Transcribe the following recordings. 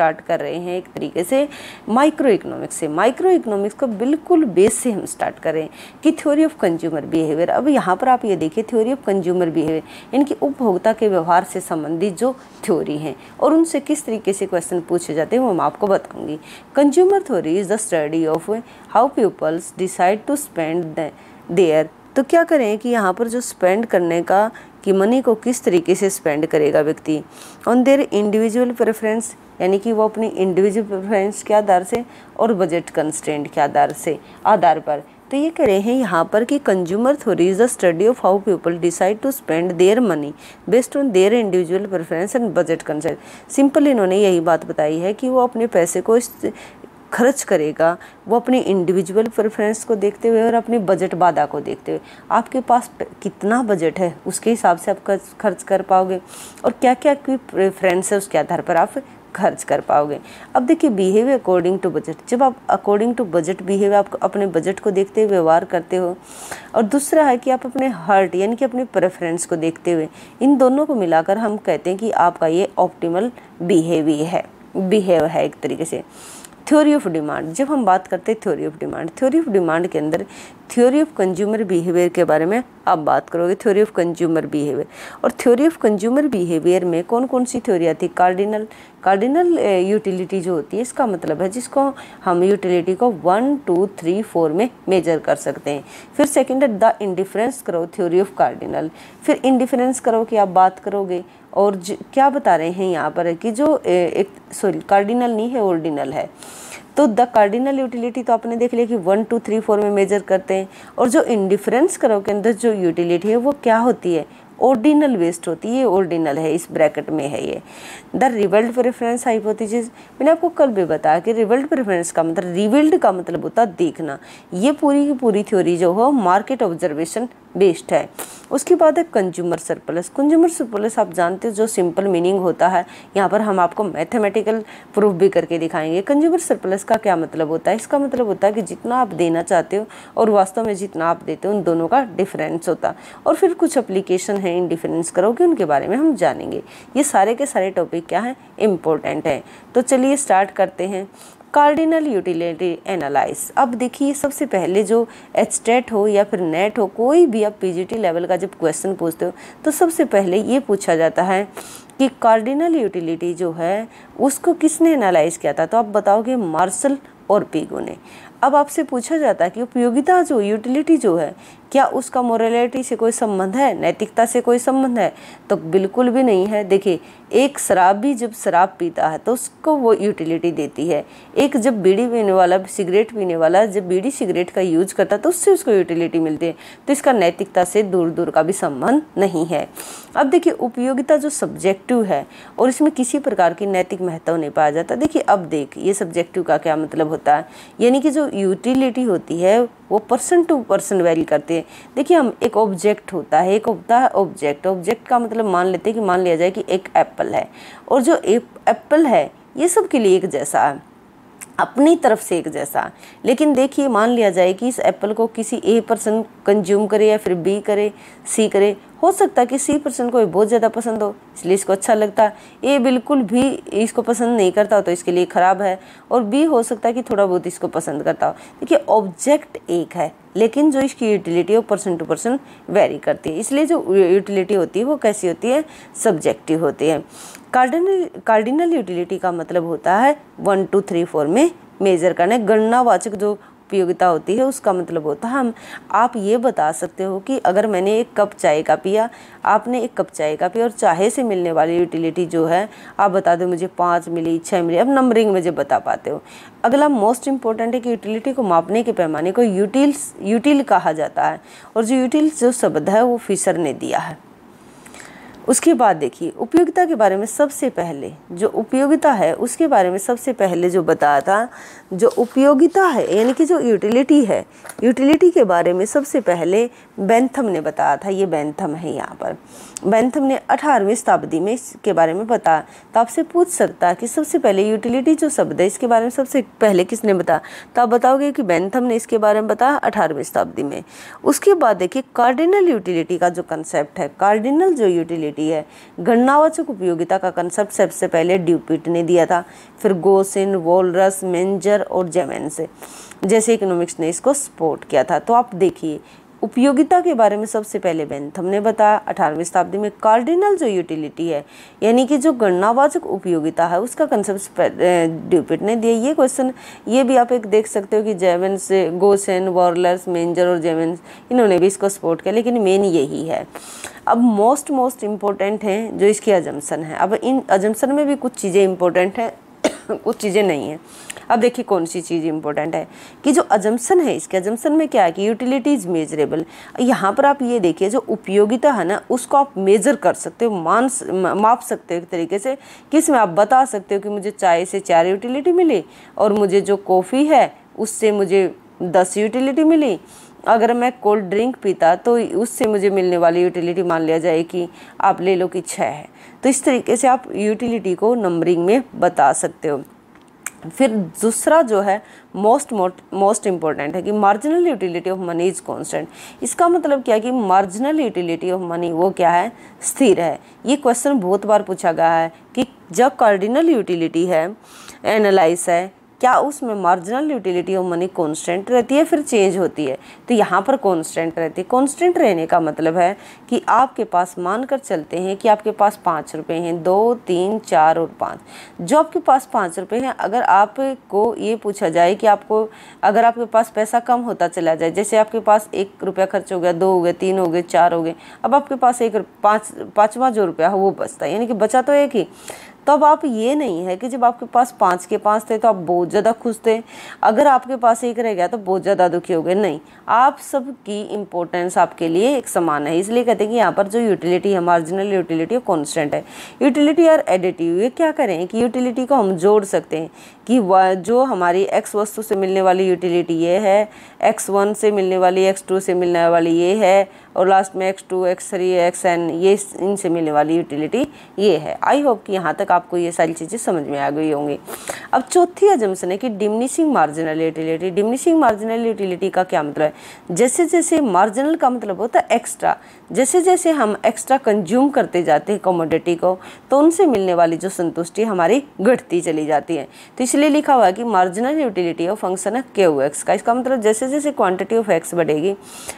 Start कर रहे हैं एक तरीके से माइक्रो इकोनॉमिक्स से। माइक्रो इकोनॉमिक्स को बिल्कुल बेस से हम स्टार्ट कर रहे हैं कि थ्योरी ऑफ़ कंज्यूमर बिहेवियर अब यहाँ पर आप ये देखिए थ्योरी ऑफ़ कंज्यूमर बिहेवियर इनकी उपभोक्ता के व्यवहार से संबंधित जो थ्योरी हैं, और उनसे किस तरीके से क्वेश्चन पूछे जाते हैं वो मैं आपको बताऊँगी। Consumer theory is the study of how peoples decide to spend their तो क्या करें कि यहाँ पर जो स्पेंड करने का कि मनी को किस तरीके से स्पेंड करेगा व्यक्ति। ऑन देयर इंडिविजुअल प्रेफरेंस यानी कि वो अपनी इंडिविजुअल प्रेफरेंस के आधार से और बजट कंस्टेंट के आधार से, आधार पर। तो ये कह रहे हैं यहाँ पर कि consumer theory is the study of how people decide to spend their money based on their individual preference and budget consent simple इन्होंने यही बात बताई है कि वो अपने पैसे को खर्च करेगा, वो अपनी इंडिविजुअल प्रेफरेंस को देखते हुए और अपनी बजट बाधा को देखते हुए। आपके पास कितना बजट है, उसके हिसाब से आप खर्च कर पाओगे। और क्या क्या कोई प्रेफरेंस है, उसके आधार पर आप खर्च कर पाओगे। अब देखिए बिहेव अकॉर्डिंग टू बजट जब आप अकॉर्डिंग टू बजट बिहेव आप अपने बजट को देखते हुए, व्यवहार करते हो। और दूसरा है कि आप अपने हर्ट यानी कि अपने प्रेफरेंस को देखते हुए, इन दोनों को मिलाकर हम कहते हैं कि आपका ये ऑप्टिमल बिहेवियर है। बिहेव है एक तरीके से। थ्योरी ऑफ़ डिमांड जब हम बात करते हैं theory of demand theory of demand के अंदर थ्योरी ऑफ़ कंज्यूमर बिहेवियर के बारे में आप बात करोगे थ्योरी ऑफ़ कंज्यूमर बिहेवियर और थ्योरी ऑफ़ कंज्यूमर बिहेवियर में कौन कौन सी थ्योरी आती है? कार्डिनल कार्डिनल यूटिलिटी जो होती है, इसका मतलब है जिसको हम यूटिलिटी को वन टू थ्री फोर में मेजर कर सकते हैं। फिर सेकेंड है the indifference curve theory of cardinal फिर इंडिफरेंस करो कि आप बात करोगे, और क्या बता रहे हैं यहाँ पर कि जो एक सॉरी कार्डिनल नहीं है ऑर्डिनल है। तो द कार्डिनल यूटिलिटी तो आपने देख लिया कि वन टू थ्री फोर में मेजर करते हैं। और जो इंडिफरेंस करो के अंदर जो यूटिलिटी है, वो क्या होती है? ऑर्डिनल वेस्ट होती है, ये ऑर्डिनल है, इस ब्रैकेट में है ये। द रिवल्ड प्रेफरेंस हाइपोथेसिस मैंने आपको कल भी बताया कि रिवल्ड प्रेफरेंस का मतलब रिविल्ड का मतलब होता है देखना। ये पूरी की पूरी थ्योरी जो हो मार्केट ऑब्जर्वेशन बेस्ड है। उसके बाद है कंज्यूमर सरप्लस कंज्यूमर सरप्लस आप जानते हो, जो सिंपल मीनिंग होता है, यहाँ पर हम आपको मैथमेटिकल प्रूफ भी करके दिखाएँगे। कंज्यूमर सरप्लस का क्या मतलब होता है? इसका मतलब होता है कि जितना आप देना चाहते हो, और वास्तव में जितना आप देते हो, उन दोनों का डिफरेंस होता। और फिर कुछ अप्लीकेशन है इन डिफरेंस करोगे, उनके बारे में हम जानेंगे। ये सारे के सारे टॉपिक क्या हैं? इम्पोर्टेंट हैं। तो चलिए स्टार्ट करते हैं। कार्डिनल यूटिलिटी एनालाइज अब देखिए, सबसे पहले जो एचटेट हो या फिर नेट हो, कोई भी आप पीजीटी लेवल का जब क्वेश्चन पूछते हो तो सबसे पहले ये पूछा जाता है कि कार्डिनल यूटिलिटी जो है, उसको किसने एनालाइज किया था? तो आप बताओगे मार्शल और पीगो ने। अब आपसे पूछा जाता है कि उपयोगिता जो यूटिलिटी जो है क्या उसका मोरलिटी से कोई संबंध है? नैतिकता से कोई संबंध है? तो बिल्कुल भी नहीं है। देखिए, एक शराब भी जब शराब पीता है तो उसको वो यूटिलिटी देती है। एक जब बीड़ी पीने वाला सिगरेट पीने वाला, जब बीड़ी सिगरेट का यूज़ करता है तो उससे उसको यूटिलिटी मिलती है। तो इसका नैतिकता से दूर दूर का भी संबंध नहीं है। अब देखिए, उपयोगिता जो सब्जेक्टिव है, और इसमें किसी प्रकार की नैतिक महत्व नहीं पाया जाता। देखिए, अब देख, ये सब्जेक्टिव का क्या मतलब होता है? यानी कि जो यूटिलिटी होती है, वो पर्सन टू पर्सन वेरी करते देखिए, हम एक ऑब्जेक्ट होता है, एक होता है ऑब्जेक्ट ऑब्जेक्ट का मतलब मान लेते हैं कि मान लिया जाए कि एक एप्पल है। और जो एप्पल है, ये सब के लिए एक जैसा है। अपनी तरफ़ से एक जैसा लेकिन देखिए, मान लिया जाए कि इस एप्पल को किसी ए पर्सन कंज्यूम करे या फिर बी करे सी करे हो सकता है कि सी पर्सन को बहुत ज़्यादा पसंद हो, इसलिए इसको अच्छा लगता है। ए बिल्कुल भी इसको पसंद नहीं करता हो तो इसके लिए ख़राब है। और बी हो सकता है कि थोड़ा बहुत इसको पसंद करता हो। देखिए, ऑब्जेक्ट एक है, लेकिन जो इसकी यूटिलिटी है वो पर्सन टू पर्सन वेरी करती है। इसलिए जो यूटिलिटी होती है, वो कैसी होती है? सब्जेक्टिव होती है। कार्डिनल कार्डिनल यूटिलिटी का मतलब होता है वन, टू, थ्री, फोर में मेजर करना, गणनावाचक जो उपयोगिता होती है, उसका मतलब होता है, हम, आप ये बता सकते हो कि अगर मैंने एक कप चाय का पिया, आपने एक कप चाय का पिया और चाहे से मिलने वाली यूटिलिटी जो है, आप बता दो मुझे पाँच मिली छः मिली, अब नंबरिंग में जब बता पाते हो। अगला मोस्ट इंपॉर्टेंट है कि यूटिलिटी को मापने के पैमाने को यूटिल्स, यूटिल कहा जाता है और जो यूटिल्स, जो शब्द है, वो फिशर ने दिया है। उसके बाद देखिए, उपयोगिता के बारे में सबसे पहले जो उपयोगिता है, उसके बारे में सबसे पहले जो बताया था, जो उपयोगिता है, यानी कि जो यूटिलिटी है, यूटिलिटी के बारे में सबसे पहले बेंथम ने बताया था, ये बेंथम है यहाँ पर। बैंथम ने अठारहवीं शताब्दी में इसके बारे में बताया तो आपसे पूछ सकता है कि सबसे पहले यूटिलिटी जो शब्द है, इसके बारे में सबसे पहले किसने बताया तो आप बताओगे कि बैंथम ने इसके बारे में बताया अठारहवीं शताब्दी में। उसके बाद देखिए, कार्डिनल यूटिलिटी का जो कंसेप्ट है, कार्डिनल जो यूटिलिटी है गणनावाचक उपयोगिता का कंसेप्ट सबसे पहले ड्यूपिट ने दिया था, फिर गोसिन, वोलरस, मेंजर और जेमेंस। जैसे इकोनॉमिक्स ने इसको सपोर्ट किया था। तो आप देखिए उपयोगिता के बारे में सबसे पहले बेंथम ने बताया, अठारहवीं शताब्दी में कार्डिनल जो यूटिलिटी है, यानी कि जो गणनावाचक उपयोगिता है, उसका कंसेप्ट ड्यूपिट ने दिया। ये क्वेश्चन ये भी आप एक देख सकते हो कि जेवेंस गोसेन वॉर्लर्स मेंजर और जेवेंस इन्होंने भी इसको सपोर्ट किया, लेकिन मेन यही है। अब मोस्ट मोस्ट इम्पोर्टेंट हैं जो इसकी अजम्सन है। अब इन अजम्सन में भी कुछ चीज़ें इंपॉर्टेंट हैं, कुछ चीज़ें नहीं हैं। अब देखिए कौन सी चीज़ इंपॉर्टेंट है। कि जो अजम्सन है, इसके अजम्सन में क्या है कि यूटिलिटी इज़ मेजरेबल यहाँ पर आप ये देखिए, जो उपयोगिता है ना, उसको आप मेज़र कर सकते हो, मान माप सकते हो एक तरीके से। किसमें आप बता सकते हो कि मुझे चाय से चार यूटिलिटी मिली और मुझे जो कॉफ़ी है, उससे मुझे दस यूटिलिटी मिली। अगर मैं कोल्ड ड्रिंक पीता तो उससे मुझे मिलने वाली यूटिलिटी मान लिया जाए कि आप ले लो कि छः है। तो इस तरीके से आप यूटिलिटी को नंबरिंग में बता सकते हो। फिर दूसरा जो है मोस्ट मोस्ट इम्पोर्टेंट है कि marginal utility of money is constant इसका मतलब क्या है कि मार्जिनल यूटिलिटी ऑफ़ मनी वो क्या है? स्थिर है। ये क्वेश्चन बहुत बार पूछा गया है कि जब कार्डिनल यूटिलिटी है एनालाइज है क्या उसमें marginal utility of money constant रहती है, फिर चेंज होती है? तो यहाँ पर कांस्टेंट रहती है। कांस्टेंट रहने का मतलब है कि आपके पास मानकर चलते हैं कि आपके पास पाँच रुपये हैं, दो, तीन, चार और पाँच। जो आपके पास पाँच रुपये हैं, अगर आपको ये पूछा जाए कि आपको, अगर आपके पास पैसा कम होता चला जाए, जैसे आपके पास एक रुपया खर्च हो गया, दो हो गए, तीन हो गए, चार हो गए, अब आपके पास एक पाँच, पाँचवा जो रुपया है, वो बचता है। यानी कि बचा तो एक ही। तो अब आप ये नहीं है कि जब आपके पास पाँच के पाँच थे तो आप बहुत ज़्यादा खुश थे। अगर आपके पास एक रह गया तो बहुत ज़्यादा दुखी हो गए। नहीं, आप सबकी इम्पोर्टेंस आपके लिए एक समान है। इसलिए कहते हैं कि यहाँ पर जो यूटिलिटी है मार्जिनल यूटिलिटी वो कॉन्स्टेंट है। यूटिलिटी और एडिटिव ये क्या करें? कि यूटिलिटी को हम जोड़ सकते हैं कि जो हमारी एक्स वस्तु से मिलने वाली यूटिलिटी ये है एक्स वन से मिलने वाली एक्स टू से मिलने वाली ये है, और लास्ट में X two X three X N ये इनसे मिलने वाली यूटिलिटी ये है। आई होप कि यहाँ तक आपको ये सारी चीज़ें समझ में आ गई होंगी। अब चौथी अजम्सन है कि diminishing marginal utility diminishing marginal utility का क्या मतलब है? जैसे जैसे मार्जिनल का मतलब होता है एक्स्ट्रा जैसे जैसे हम एक्स्ट्रा कंज्यूम करते जाते हैं कमोडिटी को तो उनसे मिलने वाली जो संतुष्टि हमारी घटती चली जाती है। तो इसलिए लिखा हुआ है कि मार्जिनल यूटिलिटी ऑफ़ फ़ंक्शन है के एक्स का। इसका मतलब जैसे जैसे क्वांटिटी ऑफ़ एक्स बढ़ेगी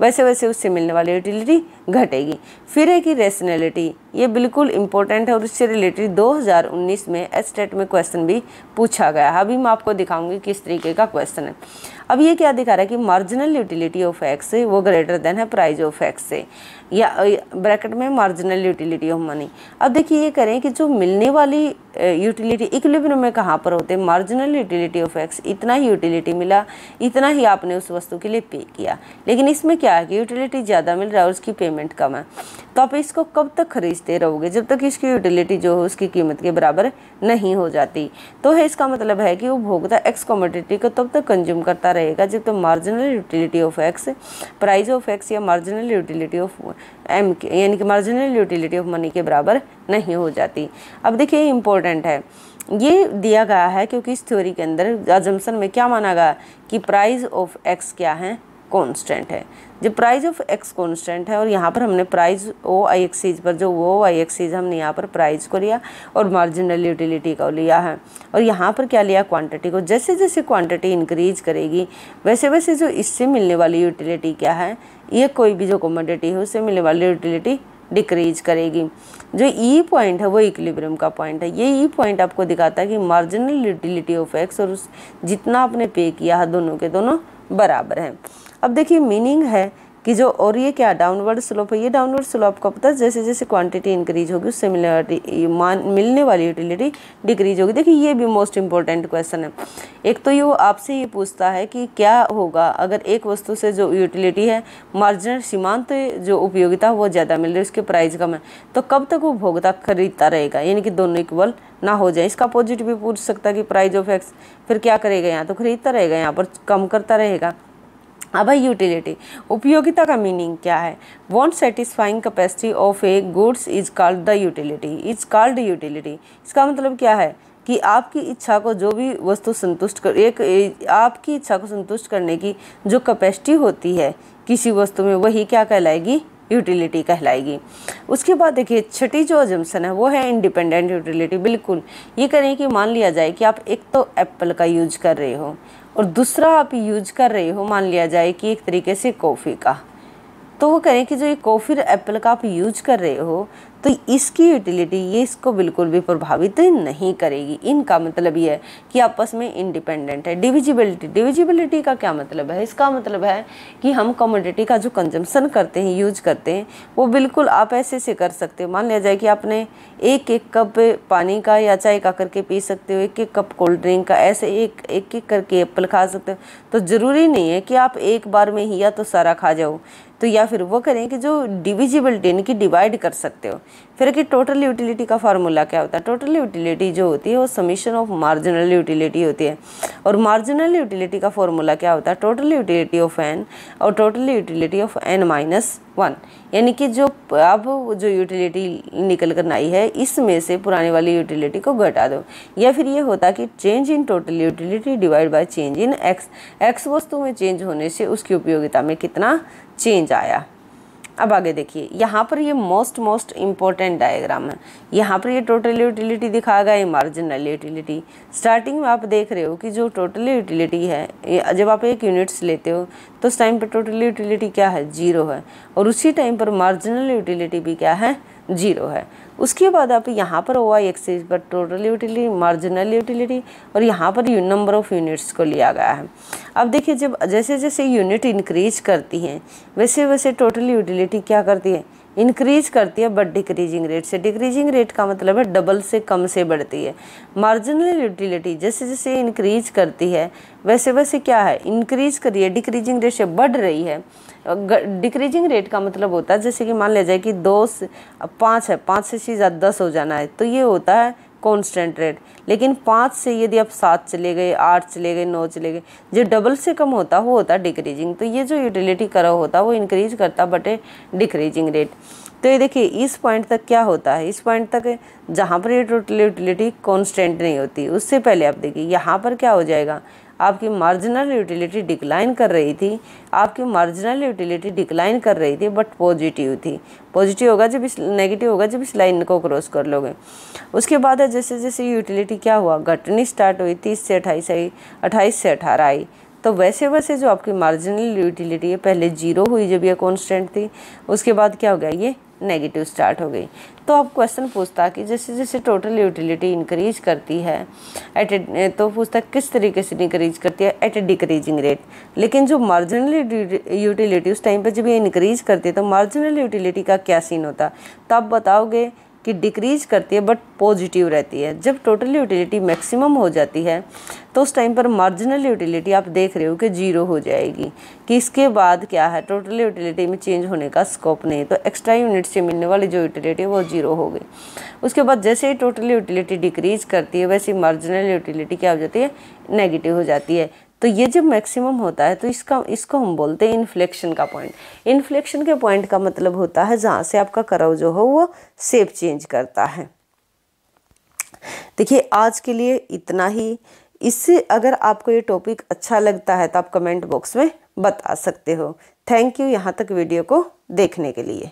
वैसे वैसे उससे मिलने वाली यूटिलिटी घटेगी। फिर है कि रेशनैलिटी ये बिल्कुल इंपॉर्टेंट है और इससे रिलेटेड 2019 में एस्टेट में क्वेश्चन भी पूछा गया है। अभी मैं आपको दिखाऊँगी किस तरीके का क्वेश्चन है। अब ये क्या दिखा रहा है कि मार्जिनल यूटिलिटी ऑफ़ एक्स वो ग्रेटर देन है प्राइज ऑफ़ एक्स से। या ब्रैकेट में मार्जिनल यूटिलिटी ऑफ़ मनी अब देखिए ये करें कि जो मिलने वाली यूटिलिटी इक्विलिब्रियम में कहाँ पर होते मार्जिनल यूटिलिटी ऑफ़ एक्स इतना ही यूटिलिटी मिला, इतना ही आपने उस वस्तु के लिए पे किया। लेकिन इसमें क्या है कि यूटिलिटी ज़्यादा मिल रहा है और उसकी पेमेंट कम है। तो आप इसको कब तक खरीदते रहोगे? जब तक इसकी यूटिलिटी जो है उसकी कीमत के बराबर नहीं हो जाती। तो है इसका मतलब है कि उपभोक्ता एक्स कॉमोडिटी को तब तक कंज्यूम करता रहेगा, जब तो marginal utility of X price of X या मार्जिनल यूटिलिटी ऑफ़ एम के, यानी कि मार्जिनल यूटिलिटी ऑफ़ मनी के बराबर नहीं हो जाती। अब देखिए इंपॉर्टेंट है। ये दिया गया है क्योंकि इस थ्योरी के अंदर अजम्सन में क्या माना गया कि प्राइस ऑफ़ एक्स क्या है? कांस्टेंट है। जब प्राइस ऑफ़ एक्स कांस्टेंट है और यहाँ पर हमने प्राइस ओ आई एक्सीज पर, जो वो आई एक्सीज हमने यहाँ पर प्राइस को लिया और मार्जिनल यूटिलिटी को लिया है। और यहाँ पर क्या लिया? क्वांटिटी को। जैसे जैसे क्वांटिटी इंक्रीज करेगी, वैसे वैसे जो इससे मिलने वाली यूटिलिटी क्या है? ये कोई भी जो कमोडिटी है, उससे मिलने वाली यूटिलिटी डिक्रीज करेगी। जो ई e पॉइंट है, वो इक्विलिब्रियम का पॉइंट है। ये ई e पॉइंट आपको दिखाता है कि मार्जिनल यूटिलिटी ऑफ़ एक्स और उस जितना आपने पे किया है, दोनों के दोनों बराबर हैं। अब देखिए मीनिंग है कि जो, और ये क्या डाउनवर्ड स्लोप है, ये डाउनवर्ड स्लोप का पता है, जैसे जैसे क्वांटिटी इंक्रीज होगी, उससे मिलने मान, मिलने वाली यूटिलिटी डिक्रीज होगी। देखिए, ये भी मोस्ट इंपॉर्टेंट क्वेश्चन है। एक तो ये आपसे ये पूछता है कि क्या होगा अगर एक वस्तु से जो यूटिलिटी है मार्जिनल सीमांत जो उपयोगिता, वो ज़्यादा मिल रही है, उसके प्राइस कम है तो कब तक वो भोगता खरीदता रहेगा? यानी कि दोनों इक्वल ना हो जाए। इसका अपोजिट भी पूछ सकता है कि प्राइज ऑफ़ एक्स फिर क्या करेगा यहाँ? तो खरीदता रहेगा यहाँ पर, कम करता रहेगा। अब है यूटिलिटी उपयोगिता का मीनिंग क्या है? Want satisfying capacity of a goods is called the utility is called utility इसका मतलब क्या है? कि आपकी इच्छा को जो भी वस्तु संतुष्ट कर एक, आपकी इच्छा को संतुष्ट करने की जो कैपेसिटी होती है किसी वस्तु में वही क्या कहलाएगी? यूटिलिटी कहलाएगी। उसके बाद देखिए छठी जो अजम्सन है वो है इंडिपेंडेंट यूटिलिटी बिल्कुल। ये करें कि मान लिया जाए कि आप एक तो एप्पल का यूज़ कर रहे हो और दूसरा आप यूज़ कर रहे हो, मान लिया जाए कि एक तरीके से कॉफ़ी का। तो वो करें कि जो ये कॉफ़ी एप्पल का आप यूज़ कर रहे हो तो इसकी यूटिलिटी ये इसको बिल्कुल भी प्रभावित नहीं करेगी। इनका मतलब ये है कि आपस में इंडिपेंडेंट है। डिविजिबिलिटी डिविजिबिलिटी का क्या मतलब है? इसका मतलब है कि हम कमोडिटी का जो कंजम्पशन करते हैं यूज़ करते हैं, वो बिल्कुल आप ऐसे से कर सकते हो। मान लिया जाए कि आपने एक एक कप पानी का या चाय का करके पी सकते हो, एक एक कप कोल्ड ड्रिंक का, ऐसे एक एक एक करके एप्पल खा सकते हो। तो ज़रूरी नहीं है कि आप एक बार में ही या तो सारा खा जाओ। तो या फिर वो करें कि जो डिविजिबिलिटी इनकी डिवाइड कर सकते हो। फिर कि टोटल यूटिलिटी का फार्मूला क्या होता है? टोटल यूटिलिटी जो होती है, वो समीशन ऑफ़ मार्जिनल यूटिलिटी होती है। और मार्जिनल यूटिलिटी का फार्मूला क्या होता है? टोटल यूटिलिटी ऑफ़ एन और total utility of N minus one यानी कि जो अब जो यूटिलिटी निकल कर आई है, इसमें से पुराने वाली यूटिलिटी को घटा दो। या फिर ये होता कि change in total utility divide by change in X X वस्तु में चेंज होने से उसकी उपयोगिता में कितना चेंज आया अब आगे देखिए, यहाँ पर ये मोस्ट मोस्ट इम्पोर्टेंट डायग्राम है। यहाँ पर ये टोटल यूटिलिटी दिखाया गया है मार्जिनल यूटिलिटी स्टार्टिंग में आप देख रहे हो कि जो टोटल यूटिलिटी है जब आप एक यूनिट्स लेते हो तो उस टाइम पर टोटल यूटिलिटी क्या है? ज़ीरो है। और उसी टाइम पर मार्जिनल यूटिलिटी भी क्या है? ज़ीरो है। उसके बाद आप यहाँ पर ओ आई एक्सिस पर टोटल यूटिलिटी मार्जिनल यूटिलिटी और यहाँ पर नंबर ऑफ़ यूनिट्स को लिया गया है। अब देखिए जब जैसे जैसे यूनिट इंक्रीज करती हैं वैसे वैसे टोटल यूटिलिटी क्या करती है? इंक्रीज करती है बट डिक्रीजिंग रेट से। डिक्रीजिंग रेट का मतलब है डबल से कम से बढ़ती है। मार्जिनल यूटिलिटी जैसे जैसे इंक्रीज करती है, वैसे वैसे क्या है? इंक्रीज करी है डिक्रीजिंग रेट से बढ़ रही है। डिक्रीजिंग रेट का मतलब होता है, जैसे कि मान लिया जाए कि दो से, पाँच है, पाँच से ज़्यादा दस हो जाना है तो ये होता है कांस्टेंट रेट लेकिन पाँच से यदि आप सात चले गए, आठ चले गए, नौ चले गए, जो डबल से कम होता, वो होता डिक्रीजिंग तो ये जो यूटिलिटी करा होता, वो इंक्रीज करता, बट डिक्रीजिंग रेट तो ये देखिए, इस पॉइंट तक क्या होता है? इस पॉइंट तक जहाँ पर ये टोटल यूटिलिटी कॉन्स्टेंट नहीं होती, उससे पहले आप देखिए, यहाँ पर क्या हो जाएगा? आपकी मार्जिनल यूटिलिटी डिक्लाइन कर रही थी, आपकी मार्जिनल यूटिलिटी डिक्लाइन कर रही थी बट पॉजिटिव थी। पॉजिटिव होगा जब इस नेगेटिव होगा जब इस लाइन को क्रॉस कर लोगे। उसके बाद जैसे जैसे यूटिलिटी क्या हुआ, घटनी स्टार्ट हुई, तीस से अट्ठाईस आई, अट्ठाईस से अठारह आई। तो वैसे वैसे जो आपकी मार्जिनल यूटिलिटी है, पहले ज़ीरो हुई जब ये कॉन्स्टेंट थी, उसके बाद क्या हो गया, ये नेगेटिव स्टार्ट हो गई। तो अब क्वेश्चन पूछता कि जैसे जैसे टोटल यूटिलिटी इंक्रीज करती है एट तो पूछता किस तरीके से इंक्रीज करती है? एट ए डिक्रीजिंग रेट लेकिन जो मार्जिनल यूटिलिटी उस टाइम पर जब ये इंक्रीज करती है तो मार्जिनल यूटिलिटी का क्या सीन होता? तो आप बताओगे कि डिक्रीज करती है बट पॉजिटिव रहती है। जब टोटल यूटिलिटी मैक्सिमम हो जाती है तो उस टाइम पर मार्जिनल यूटिलिटी आप देख रहे हो कि ज़ीरो हो जाएगी। कि इसके बाद क्या है? टोटल यूटिलिटी में चेंज होने का स्कोप नहीं तो एक्स्ट्रा यूनिट से मिलने वाली जो यूटिलिटी है, वो ज़ीरो हो गई। उसके बाद जैसे ही टोटल यूटिलिटी डिक्रीज करती है, वैसे मार्जिनल यूटिलिटी क्या हो जाती है? नेगेटिव हो जाती है। तो ये जब मैक्सिमम होता है तो इसका, इसको हम बोलते हैं इन्फ्लेक्शन का पॉइंट इन्फ्लेक्शन के पॉइंट का मतलब होता है जहाँ से आपका करव जो हो, वो सेप चेंज करता है. देखिए, आज के लिए इतना ही. इससे अगर आपको ये टॉपिक अच्छा लगता है तो आप कमेंट बॉक्स में बता सकते हो. थैंक यू यहाँ तक वीडियो को देखने के लिए.